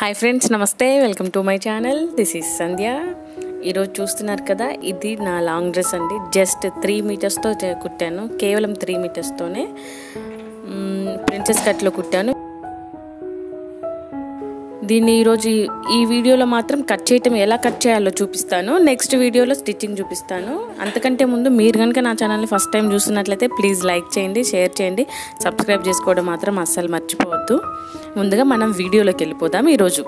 Hi friends నమస్తే. Welcome to my channel. This is Sandhya. ఈరోజు చూస్తున్నారు కదా ఇది నా లాంగ్ డ్రెస్ అండి. జస్ట్ త్రీ మీటర్స్తో కుట్టాను. కేవలం త్రీ మీటర్స్తోనే ప్రిన్సెస్ కట్లో కుట్టాను. దీన్ని ఈరోజు ఈ- వీడియోలో మాత్రం కట్ చేయటం ఎలా కట్ చేయాలో చూపిస్తాను. నెక్స్ట్ వీడియోలో స్టిచ్చింగ్ చూపిస్తాను. అంతకంటే ముందు మీరు కనుక నా ఛానల్ని ఫస్ట్ టైం చూస్తున్నట్లయితే ప్లీజ్ లైక్ చేయండి షేర్ చేయండి. సబ్స్క్రైబ్ చేసుకోవడం మాత్రం అస్సలు మర్చిపోవద్దు. ముందుగా మనం వీడియోలోకి వెళ్ళిపోదాం ఈరోజు.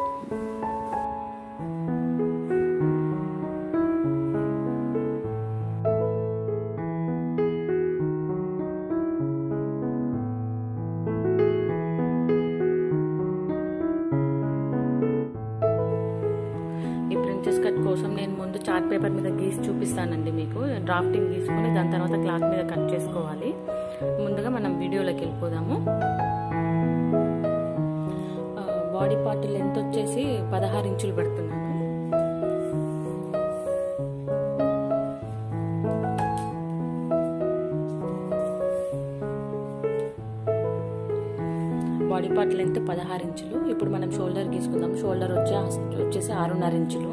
చార్ట్ పేపర్ మీద గీసి చూపిస్తానండి మీకు. డ్రాఫ్టింగ్ గీసుకొని దాని తర్వాత క్లాత్ మీద కట్ చేసుకోవాలి. ముందుగా మనం వీడియోలోకి వెళ్ళిపోదాము. బాడీ పార్ట్ లెంత్ వచ్చేసి పదహారు ఇంచులు పెడుతున్నాను బాడీ పార్ట్ లెంత్ పదహారు ఇంచులు. ఇప్పుడు మనం షోల్డర్ గీసుకుందాం షోల్డర్ వచ్చే వచ్చేసి ఆరున్నర ఇంచులు.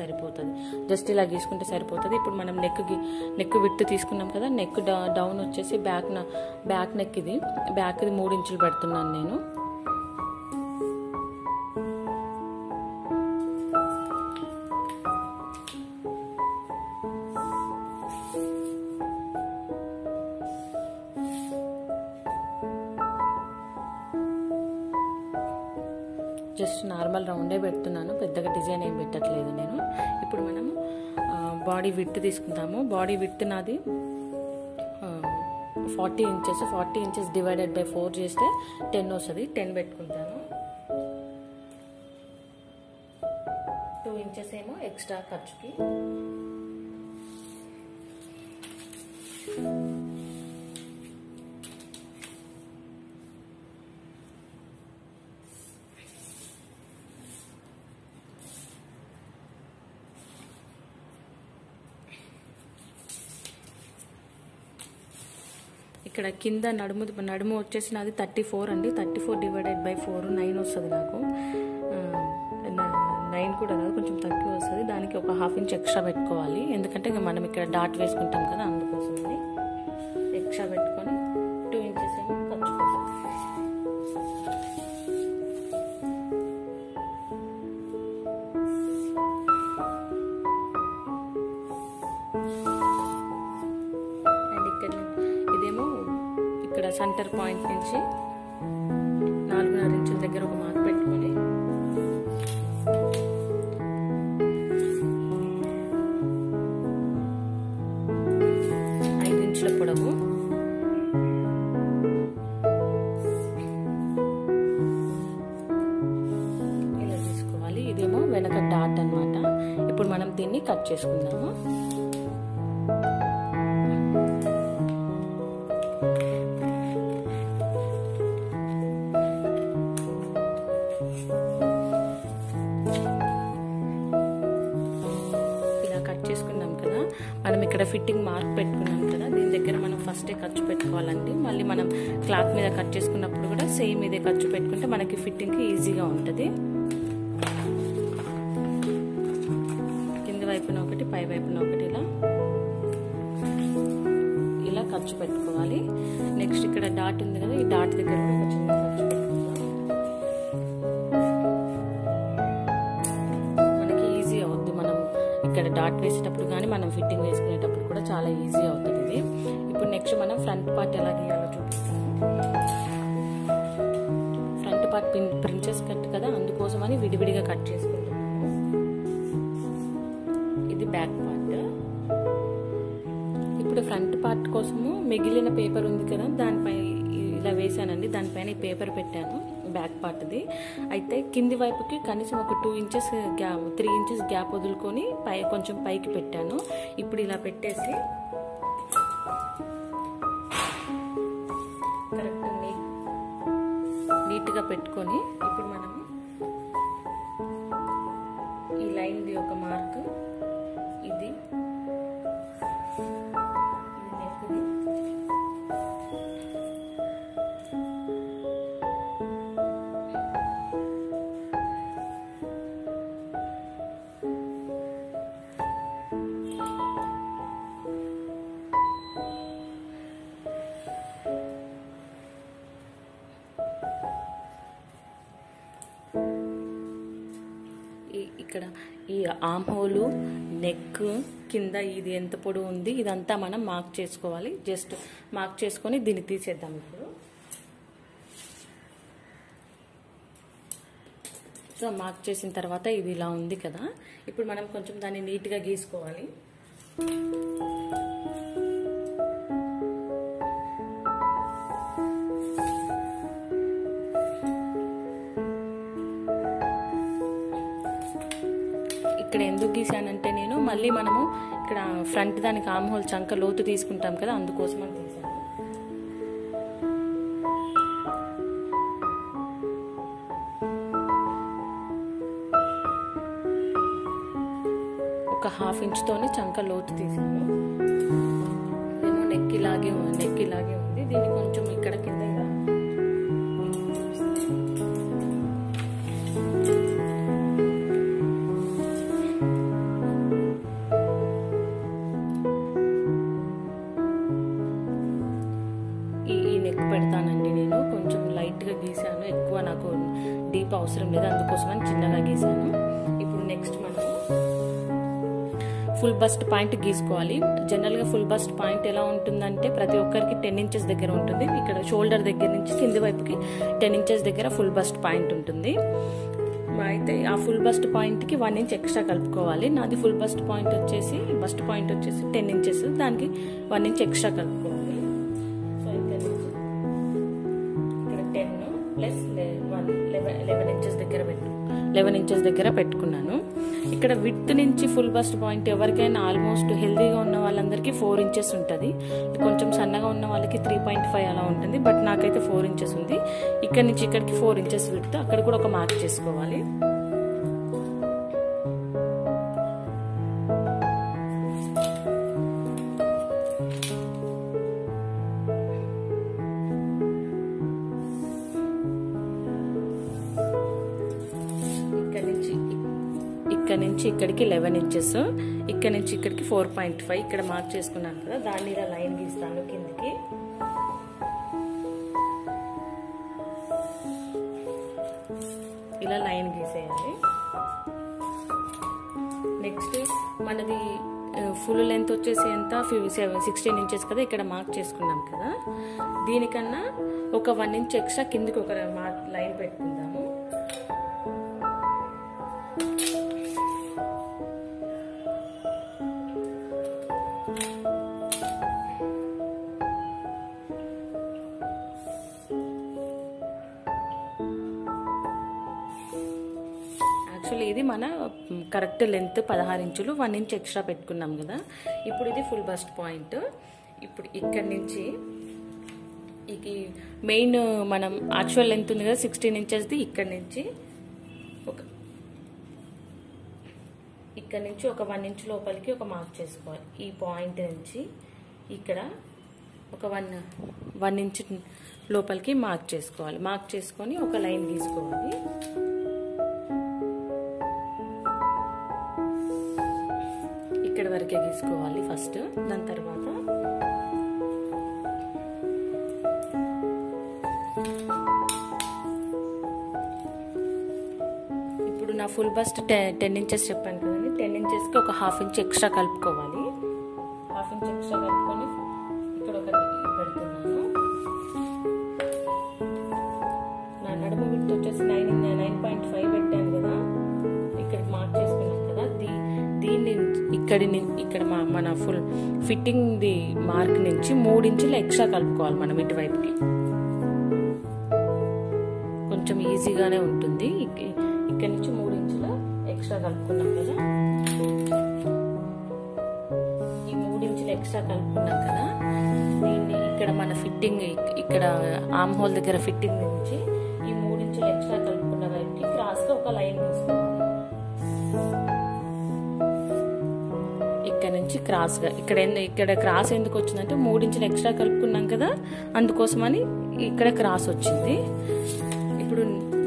సరిపోతుంది. జస్ట్ ఇలా గీసుకుంటే సరిపోతుంది. ఇప్పుడు మనం నెక్ నెక్ విట్టు తీసుకున్నాం కదా నెక్ డౌన్ వచ్చేసి బ్యాక్ బ్యాక్ నెక్ ఇది. బ్యాక్ ఇది మూడు ఇంచులు పెడుతున్నాను నేను. బాడీ విత్ తీసుకుంటాము. బాడీ విత్ నాది forty inches forty inches divided by four చేస్తే టెన్ వస్తుంది. టెన్ పెట్టుకుంటాను. టూ ఇంచెస్ ఏమో ఎక్స్ట్రా ఖర్చుకి. ఇక్కడ కింద నడుము నడుము వచ్చేసి నాది థర్టీ ఫోర్ అండి. Thirty four divided by four nine వస్తుంది నాకు. నైన్ కూడా రాదు కొంచెం తక్కువ వస్తుంది. దానికి ఒక హాఫ్ ఇంచ్ ఎక్స్ట్రా పెట్టుకోవాలి. ఎందుకంటే మనం ఇక్కడ డాట్ వేసుకుంటాం కదా అందుకోసం అని ఎక్స్ట్రా పెట్టుకోవాలి. ఐదు ఇలా తీసుకోవాలి. ఇదేమో వెనక డాట్ అన్నమాట. ఇప్పుడు మనం దీన్ని కట్ చేసుకుందాము. ఖర్చు పెట్టుకుంటే మనకి ఫిట్టింగ్కి ఈజీగా ఉంటుంది. కింది వైపున ఒకటి పై వైపున ఒకటి ఇలా. ఇలా ఖర్చు పెట్టుకోవాలి. నెక్స్ట్ ఇక్కడ డాట్ ఉంది కదా ఈ డాట్ దగ్గర చిన్న ఖర్చు మనకి ఈజీ అవుద్ది. మనం ఇక్కడ డాట్ వేసేటప్పుడు కానీ మనం ఫిట్టింగ్ వేసుకునేటప్పుడు కూడా చాలా ఈజీ అవుతుంది ఇది. ఇప్పుడు నెక్స్ట్ మనం ఫ్రంట్ పార్ట్ ఎలా గీయాలి? పేపర్ ఉంది కదా దానిపై ఇలా వేసానండి దానిపైన ఈ పేపర్ పెట్టాను బ్యాక్ పార్ట్ది. అయితే కింది వైపుకి కనీసం ఒక two inches gap three inches gap వదులుకొని పై కొంచెం పైకి పెట్టాను. ఇప్పుడు ఇలా పెట్టేసి కరెక్ట్ నీట్ నీట్గా పెట్టుకొని ఇప్పుడు మనం ఈ లైన్ది ఒక మార్క్ ఇక్కడ. ఈ ఆమ్ హోలు నెక్ కింద ఇది ఎంత పొడవు ఉంది ఇదంతా మనం మార్క్ చేసుకోవాలి. జస్ట్ మార్క్ చేసుకొని దీన్ని తీసేద్దాం ఇప్పుడు. సో మార్క్ చేసిన తర్వాత ఇది ఇలా ఉంది కదా. ఇప్పుడు మనం కొంచెం దాన్ని నీట్గా గీసుకోవాలి. ఇక్కడ ఎందుకు గీసానంటే నేను మళ్ళీ మనము ఇక్కడ ఫ్రంట్ దానికి ఆమ్ హోల్ చంక లోతు తీసుకుంటాం కదా అందుకోసం అని ఒక హాఫ్ ఇంచ్తోనే చంక లోతు తీసాను ఏమో నెక్ ఇలాగే ఉంది నెక్ ఇలాగే ఉంది. దీన్ని కొంచెం డీప్ అవసరం లేదు అందుకోసమని చిన్నగా గీసాను ఇప్పుడు నెక్స్ట్ మనం ఫుల్ బస్ట్ పాయింట్ గీసుకోవాలి. జనరల్గా ఫుల్ బస్ట్ పాయింట్ ఎలా ఉంటుందంటే ప్రతి ఒక్కరికి టెన్ ఇంచెస్ దగ్గర ఉంటుంది. ఇక్కడ షోల్డర్ దగ్గర నుంచి కింది వైపుకి టెన్ ఇంచెస్ దగ్గర ఫుల్ బస్ట్ పాయింట్ ఉంటుంది. అయితే ఆ ఫుల్ బస్ట్ పాయింట్కి వన్ ఇంచ్ ఎక్స్ట్రా కలుపుకోవాలి. నాది ఫుల్ బస్ట్ పాయింట్ వచ్చేసి బస్ట్ పాయింట్ వచ్చేసి టెన్ ఇంచెస్ దానికి వన్ ఇంచ్ ఎక్స్ట్రా కలుపుకోవాలి లెవెన్ ఇంచెస్ దగ్గర పెట్టు. లెవెన్ ఇంచెస్ దగ్గర పెట్టుకున్నాను. ఇక్కడ విత్ నుంచి ఫుల్ బస్ట్ పాయింట్ ఎవరికైనా ఆల్మోస్ట్ హెల్దీగా ఉన్న వాళ్ళందరికీ ఫోర్ ఇంచెస్ ఉంటుంది. కొంచెం సన్నగా ఉన్న వాళ్ళకి త్రీ పాయింట్ ఫైవ్ అలా ఉంటుంది. బట్ నాకైతే ఫోర్ ఇంచెస్ ఉంది. ఇక్కడ నుంచి ఇక్కడికి ఫోర్ ఇంచెస్ విత్ అక్కడ కూడా ఒక మార్క్ చేసుకోవాలి. ఇక్కడికి లెవెన్ ఇంచెస్ ఇక్కడ నుంచి ఇక్కడికి ఫోర్ పాయింట్ ఫైవ్ ఇక్కడ మార్క్ చేసుకున్నాను కదా దాన్ని మీద లైన్ గీస్తాను కిందకి. ఇలా లైన్ గీసేయాలి నెక్స్ట్ మనది ఫుల్ లెంత్ వచ్చేసి ఎంత? సెవెన్ సిక్స్టీన్ ఇంచెస్ కదా ఇక్కడ మార్క్ చేసుకున్నాం కదా. దీనికన్నా ఒక వన్ ఇంచ్ ఎక్స్ట్రా కిందికి ఒక మార్క్ లైన్ పెట్టుకుంటాం మన కరెక్ట్ లెంత్ పదహారు ఇంచులు వన్ ఇంచ్ ఎక్స్ట్రా పెట్టుకున్నాం కదా. ఇప్పుడు ఇది ఫుల్ బస్ట్ పాయింట్. ఇప్పుడు ఇక్కడి నుంచి ఇది మెయిన్ మనం యాక్చువల్ లెంత్ ఉంది కదా సిక్స్టీన్ ఇంచెస్ది ఇక్కడి నుంచి ఒక ఇక్కడ నుంచి ఒక వన్ ఇంచ్ లోపలికి ఒక మార్క్ చేసుకోవాలి. ఈ పాయింట్ నుంచి ఇక్కడ ఒక వన్ వన్ ఇంచ్ లోపలికి మార్క్ చేసుకోవాలి. మార్క్ చేసుకొని ఒక లైన్ గీసుకోవాలి ఇక్కడ వరకే గీసుకోవాలి ఫస్ట్. దాని తర్వాత ఇప్పుడు నా ఫుల్ బస్ట్ టెన్ ఇంచెస్ చెప్పాను కదండి. టెన్ ఇంచెస్కి ఒక హాఫ్ ఇంచ్ ఎక్స్ట్రా కలుపుకోవాలి. హాఫ్ ఇంచ్ ఎక్స్ట్రా కలుపుకొని ఇక్కడి ఇక్కడ మా మన ఫుల్ ఫిట్టింగ్ ది మార్క్ నుంచి మూడు ఇంచులు ఎక్స్ట్రా కలుపుకోవాలి మనం ఇటువైపుకి. కొంచెం ఈజీగానే ఉంటుంది. ఇక్కడి ఇక్కడ నుంచి మూడు ఇంచులు ఎక్స్ట్రా కలుపుకున్నాం కదా. ఈ మూడు ఇంచులు ఎక్స్ట్రా కలుపుకున్నాం కదా. దీన్ని ఇక్కడ మన ఫిట్టింగ్ ఇక్కడ ఆమ్ హోల్ దగ్గర ఫిట్టింగ్ నుంచి ఈ మూడు ఇంచులు ఎక్స్ట్రా కలుపుకున్న వైపుకి క్రాస్గా ఒక లైన్ తీసుకోవాలి క్రాస్గా ఇక్కడ ఇక్కడ క్రాస్ ఎందుకు వచ్చిందంటే మూడించులు ఎక్స్ట్రా కలుపుకున్నాం కదా అందుకోసమని ఇక్కడ క్రాస్ వచ్చింది. ఇప్పుడు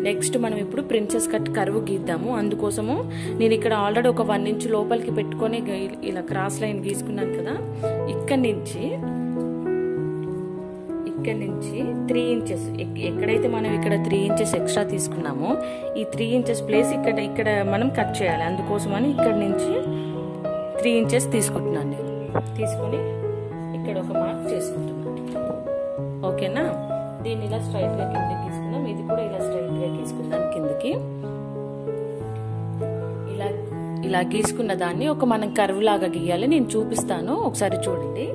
నెక్స్ట్ మనం ఇప్పుడు ప్రిన్సెస్ కట్ కరువు గీద్దాము. అందుకోసము నేను ఇక్కడ ఆల్రెడీ ఒక వన్ ఇంచ్ లోపలికి పెట్టుకొని ఇలా క్రాస్ లైన్ గీసుకున్నాను కదా ఇక్కడి నుంచి ఇక్కడ నుంచి త్రీ ఇంచెస్ ఎక్కడైతే మనం ఇక్కడ త్రీ ఇంచెస్ ఎక్స్ట్రా తీసుకున్నామో ఈ త్రీ ఇంచెస్ ప్లేస్ ఇక్కడ ఇక్కడ మనం కట్ చేయాలి. అందుకోసమని ఇక్కడ నుంచి త్రీ ఇంచెస్ తీసుకుంటున్నాను నేను. తీసుకొని ఇక్కడ ఒక మార్క్ చేసుకుంటున్నాను. ఓకేనా? దీన్ని ఇలా స్ట్రైట్గా కిందకి తీసుకుందాం. ఇది కూడా ఇలా స్ట్రైట్గా తీసుకుందాం కిందకి. ఇలా ఇలా గీసుకున్న దాన్ని ఒక మనం కర్వ్ లాగా గీయాలి. నేను చూపిస్తాను. ఒకసారి చూడండి.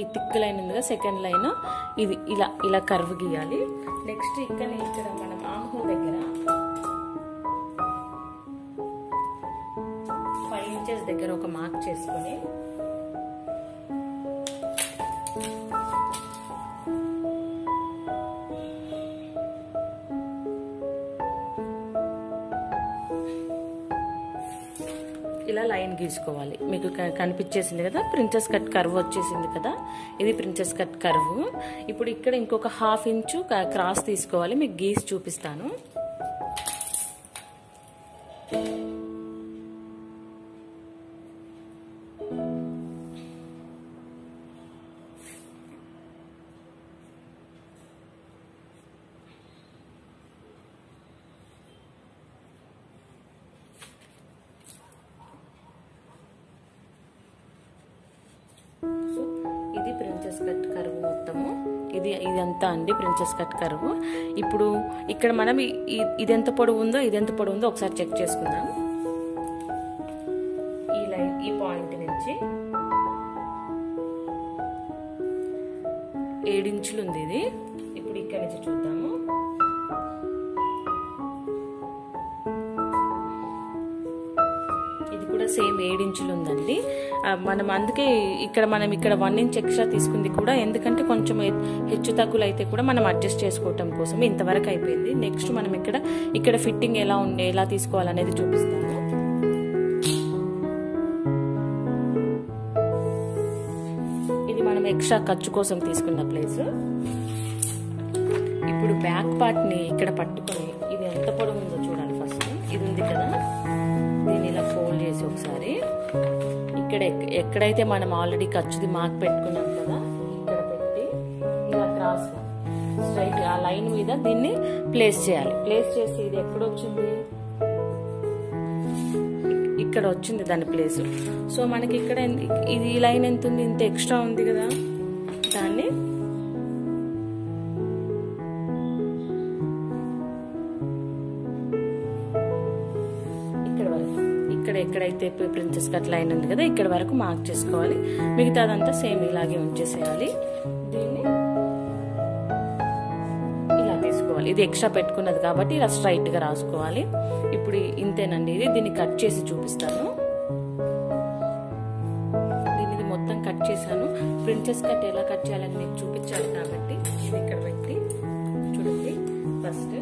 ఈ థిక్ లైన్ ఉంది కదా సెకండ్ లైన్. ఇది ఇలా ఇలా కర్వ్ గీయాలి. నెక్స్ట్ ఇక్కడ ఇక్కడ మనం. ఆమ్ లైన్ మీకు కనిపించేసింది కదా? ప్రిన్సెస్ కట్ కర్వ్ వచ్చేసింది కదా? ఇది ప్రిన్సెస్ కట్ కర్వ్. ఇప్పుడు ఇక్కడ ఇంకొక హాఫ్ ఇంచు క్రాస్ తీసుకోవాలి. మీకు గీస్ చూపిస్తాను. ఇది ప్రిన్సెస్ కట్ కరువు మొత్తము. ఇది ఇదంతా అండి ప్రిన్సెస్ కట్ కరువు. ఇప్పుడు ఇక్కడ మనం ఇది ఎంత పొడవు ఉందో ఇది ఎంత పొడవు ఉందో ఒకసారి చెక్ చేసుకుందాం. ఈ లైన్ ఈ పాయింట్ నుంచి ఏడించులు ఉంది ఇది. ఇప్పుడు ఇక్కడ నుంచి చూద్దాము. కూడా సేమ్ ఏడించులు ఉందండి మనం అందుకే ఇక్కడ మనం ఇక్కడ వన్ ఇంచ్ ఎక్స్ట్రా తీసుకుంది కూడా ఎందుకంటే కొంచెం హెచ్చు తగ్గులు అయితే కూడా మనం అడ్జస్ట్ చేసుకోవటం కోసం. ఇంతవరకు అయిపోయింది. నెక్స్ట్ మనం ఇక్కడ ఇక్కడ ఫిట్టింగ్ ఎలా ఉండే ఎలా తీసుకోవాలనేది చూపిస్తాను. ఇది మనం ఎక్స్ట్రా ఖర్చు కోసం తీసుకున్న ప్లేస్ ఇప్పుడు బ్యాక్ పార్ట్ని ఇక్కడ పట్టుకొని ఇక్కడ ఎక్కడైతే మనం ఆల్రెడీ ఖర్చుది మార్క్ పెట్టుకున్నాం కదా ఇక్కడ పెట్టి ఇలా క్రాస్ స్ట్రైట్ ఆ లైన్ మీద దీన్ని ప్లేస్ చేయాలి. ప్లేస్ చేసి ఇది ఎక్కడ వచ్చింది? ఇక్కడ వచ్చింది దాని ప్లేస్ సో మనకి ఇక్కడ ఇది ఈ లైన్ ఎంత ఉంది? ఇంత ఎక్స్ట్రా ఉంది కదా. అయితే ప్రిన్సెస్ కట్ లైన్ ఉంది కదా ఇక్కడ వరకు మార్క్ చేసుకోవాలి. మిగతా అదంతా సేమ్ ఇలాగే ఉంచేసేయాలి. దీన్ని ఇలా తీసుకోవాలి. ఇది ఎక్స్ట్రా పెట్టుకున్నది కాబట్టి ఇలా స్ట్రైట్గా రాసుకోవాలి. ఇప్పుడు ఇంతేనండి ఇది. దీన్ని కట్ చేసి చూపిస్తాను. దీన్ని ఇది మొత్తం కట్ చేశాను. ప్రిన్సెస్ కట్ ఎలా కట్ చేయాలని మీకు చూపించాలి కాబట్టి ఇది ఇక్కడ పెట్టి చూడండి. ఫస్ట్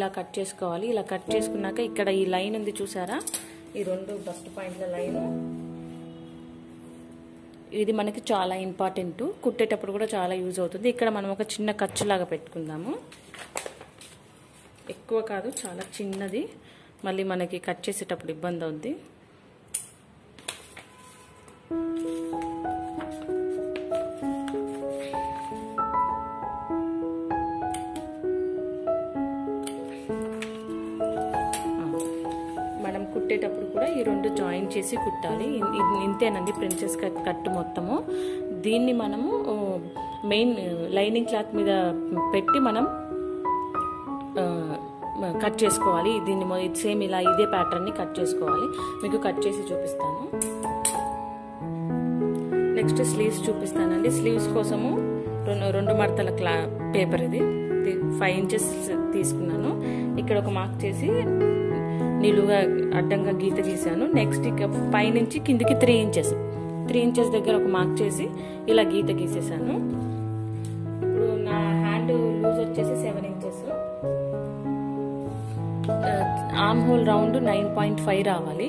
ఇలా కట్ చేసుకోవాలి. ఇలా కట్ చేసుకున్నాక ఇక్కడ ఈ లైన్ ఉంది చూసారా? ఈ రెండు బస్ట్ పాయింట్ల లైన్. ఇది మనకి చాలా ఇంపార్టెంట్. కుట్టేటప్పుడు కూడా చాలా యూజ్ అవుతుంది. ఇక్కడ మనం ఒక చిన్న ఖర్చులాగా పెట్టుకుందాము. ఎక్కువ కాదు చాలా చిన్నది. మళ్ళీ మనకి కట్ చేసేటప్పుడు ఇబ్బంది అవుద్ది. చేసి కుట్టాలి. ఇంతేనండి ప్రిన్సెస్ కట్ కట్ మొత్తము. దీన్ని మనము మెయిన్ లైనింగ్ క్లాత్ మీద పెట్టి మనం కట్ చేసుకోవాలి. దీన్ని సేమ్ ఇలా ఇదే ప్యాటర్న్ని కట్ చేసుకోవాలి. మీకు కట్ చేసి చూపిస్తాను. నెక్స్ట్ స్లీవ్స్ చూపిస్తానండి. స్లీవ్స్ కోసము రెండు రెండు మడతల క్లా పేపర్ ఇది. ఫైవ్ ఇంచెస్ తీసుకున్నాను. ఇక్కడ ఒక మార్క్ చేసి నిలువుగా అడ్డంగా గీత గీసాను నెక్స్ట్ ఇక పైనుంచి కిందికి త్రీ ఇంచెస్ త్రీ ఇంచెస్ దగ్గర ఒక మార్క్ చేసి ఇలా గీత గీసేసాను ఇప్పుడు నా హ్యాండ్ లూజ్ వచ్చేసి seven inches arm hole round nine point five రావాలి.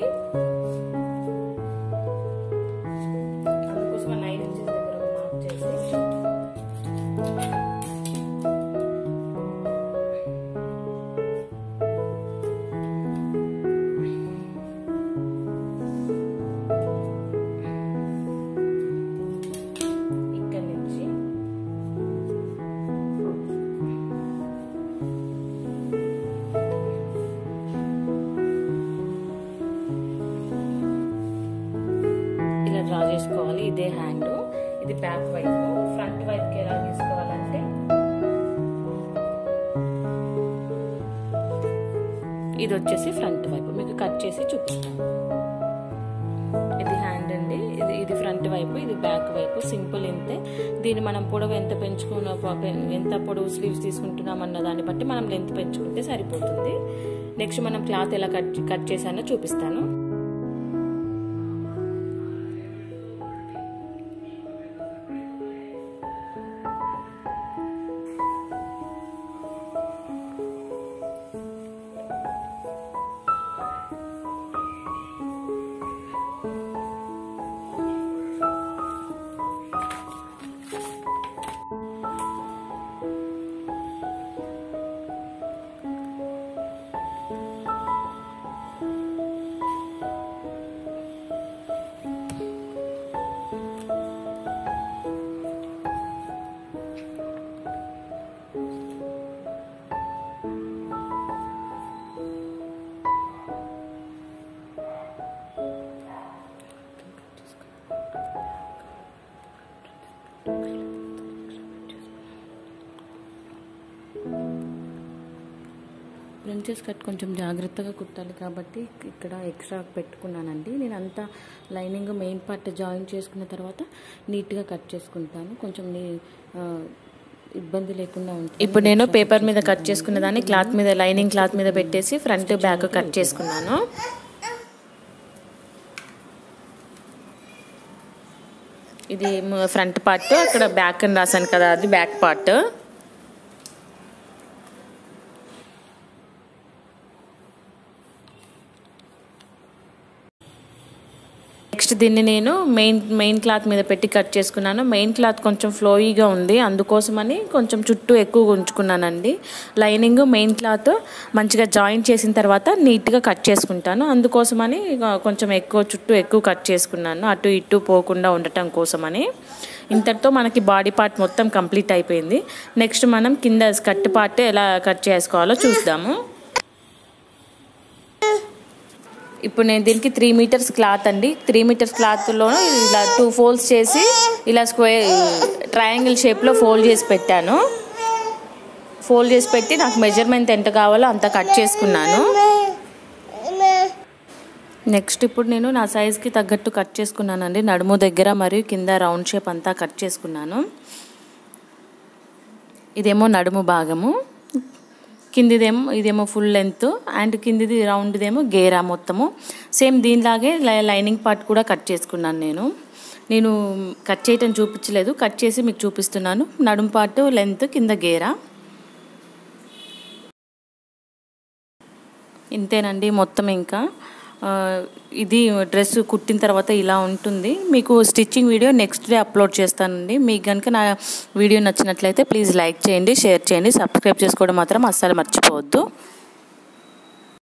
ఇది హ్యాండ్ అండి. ఇది ఇది ఫ్రంట్ వైపు ఇది బ్యాక్ వైపు సింపుల్ ఇంతే. దీన్ని మనం పొడవు ఎంత పెంచుకున్న ఎంత పొడవు స్లీవ్స్ తీసుకుంటున్నాం అన్న దాన్ని బట్టి మనం లెంత్ పెంచుకుంటే సరిపోతుంది. నెక్స్ట్ మనం క్లాత్ ఎలా కట్ కట్ చేసానో చూపిస్తాను. ప్రిన్సెస్ కట్ కొంచెం జాగ్రత్తగా కుట్టాలి కాబట్టి ఇక్కడ ఎక్స్ట్రా పెట్టుకున్నానండి. నేను అంతా లైనింగ్ మెయిన్ పార్ట్ జాయిన్ చేసుకున్న తర్వాత నీట్గా కట్ చేసుకుంటాను. కొంచెం ఇబ్బంది లేకుండా ఉంటుంది. ఇప్పుడు నేను పేపర్ మీద కట్ చేసుకున్న దాన్ని క్లాత్ మీద లైనింగ్ క్లాత్ మీద పెట్టేసి ఫ్రంట్ బ్యాక్ కట్ చేసుకున్నాను. ఇది ఫ్రంట్ పార్ట్. అక్కడ బ్యాక్ అని రాశాను కదా అది బ్యాక్ పార్ట్. నెక్స్ట్ దీన్ని నేను మెయిన్ మెయిన్ క్లాత్ మీద పెట్టి కట్ చేసుకున్నాను. మెయిన్ క్లాత్ కొంచెం ఫ్లోయీగా ఉంది. అందుకోసమని కొంచెం చుట్టూ ఎక్కువ ఉంచుకున్నానండి. లైనింగ్ మెయిన్ క్లాత్ మంచిగా జాయిన్ చేసిన తర్వాత నీట్గా కట్ చేసుకుంటాను. అందుకోసమని కొంచెం ఎక్కువ చుట్టూ ఎక్కువ కట్ చేసుకున్నాను. అటు ఇటు పోకుండా ఉండటం కోసమని. ఇంతటితో మనకి బాడీ పార్ట్ మొత్తం కంప్లీట్ అయిపోయింది. నెక్స్ట్ మనం కింద కట్ పార్ట్ ఎలా కట్ చేసుకోవాలో చూద్దాము. Uh, ఇప్పుడు నేను దీనికి త్రీ మీటర్స్ క్లాత్ అండి. త్రీ మీటర్స్ క్లాత్లో ఇలా టూ ఫోల్డ్స్ చేసి ఇలా స్క్వేర్ ట్రయాంగిల్ షేప్లో ఫోల్డ్ చేసి పెట్టాను. ఫోల్డ్ చేసి పెట్టి నాకు మెజర్మెంట్ ఎంత కావాలో అంత కట్ చేసుకున్నాను. నెక్స్ట్ ఇప్పుడు నేను నా సైజ్కి తగ్గట్టు కట్ చేసుకున్నానండి. నడుము దగ్గర మరియు కింద రౌండ్ షేప్ అంతా కట్ చేసుకున్నాను. ఇదేమో నడుము భాగము. కిందిదేమో ఇదేమో ఫుల్ లెంత్ అండ్ కిందిది రౌండ్దేమో గేరా మొత్తము. సేమ్ దీనిలాగే లై- లైనింగ్ పార్ట్ కూడా కట్ చేసుకున్నాను నేను. నేను కట్ చేయటం చూపించలేదు. కట్ చేసి మీకు చూపిస్తున్నాను. నడుము పార్ట్ లెంత్ కింద గేరా. ఇంతేనండి మొత్తం ఇంకా. ఇది డ్రెస్ కుట్టిన తర్వాత ఇలా ఉంటుంది. మీకు stitching video next day upload చేస్తానండి. మీకు కనుక నా వీడియో నచ్చినట్లయితే ప్లీజ్ లైక్ చేయండి షేర్ చేయండి సబ్స్క్రైబ్ చేసుకోవడం మాత్రం అస్సలు మర్చిపోవద్దు.